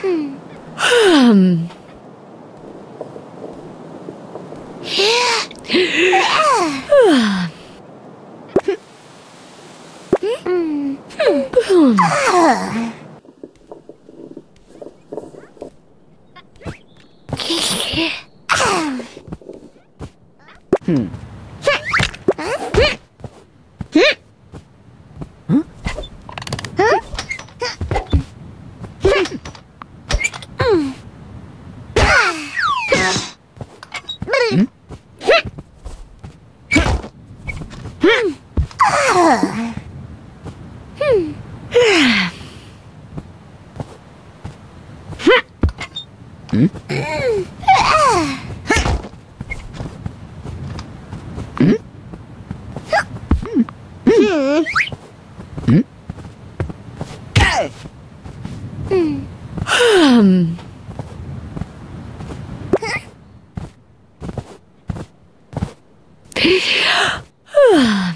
Hmm. hmm. Hmm? Hmm.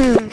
Yeah.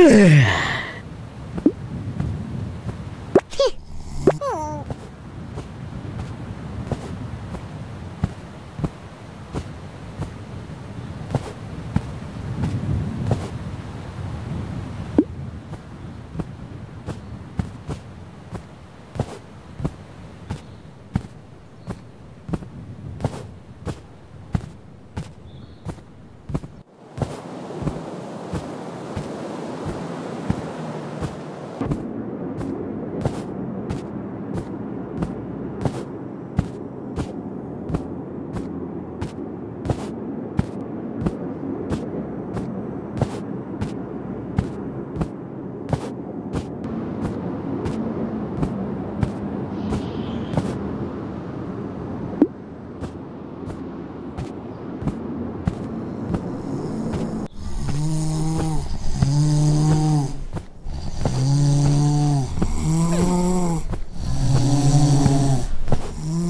Ugh.